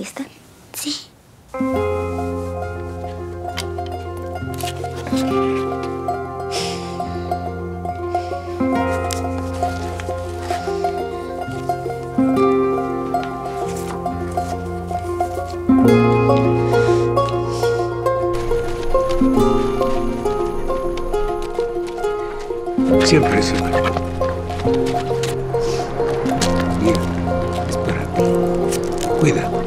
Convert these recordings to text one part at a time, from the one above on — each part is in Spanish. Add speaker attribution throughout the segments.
Speaker 1: lista?
Speaker 2: Sí.
Speaker 3: Siempre es igual. Mira, es para ti. Cuida.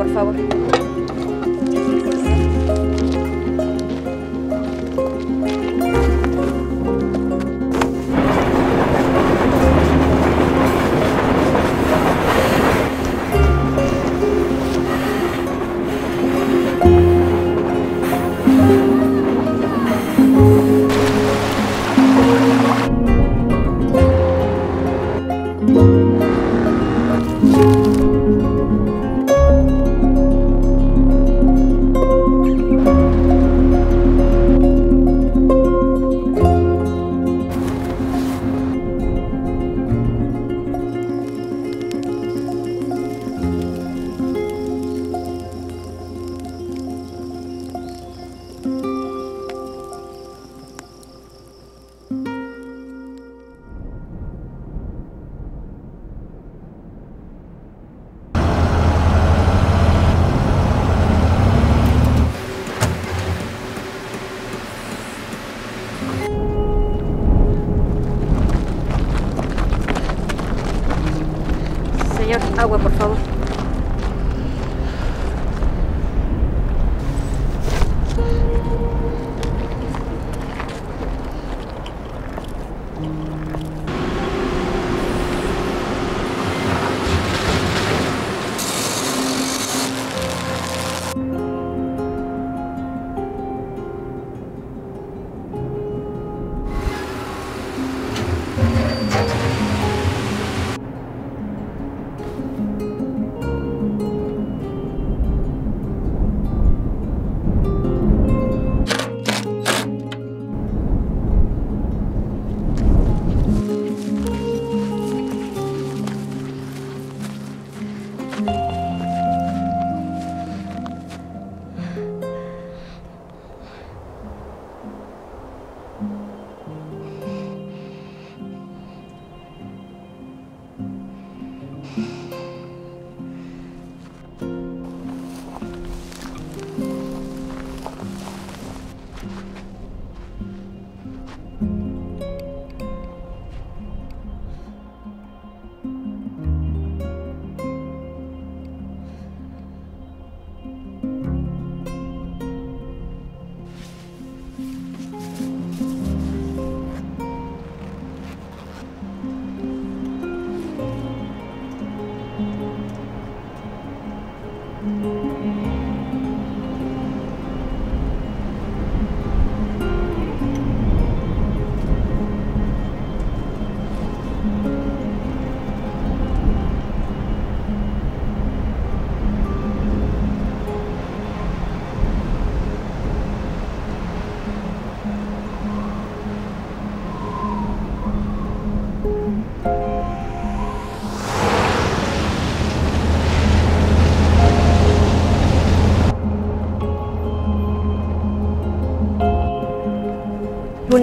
Speaker 1: Por favor. Agua, por favor.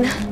Speaker 1: luôn.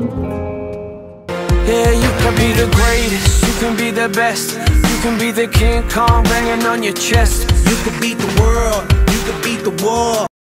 Speaker 2: Yeah, you can be the greatest, you can be the best. You can be the King Kong banging on your chest.
Speaker 4: You can beat the world, you can beat the war.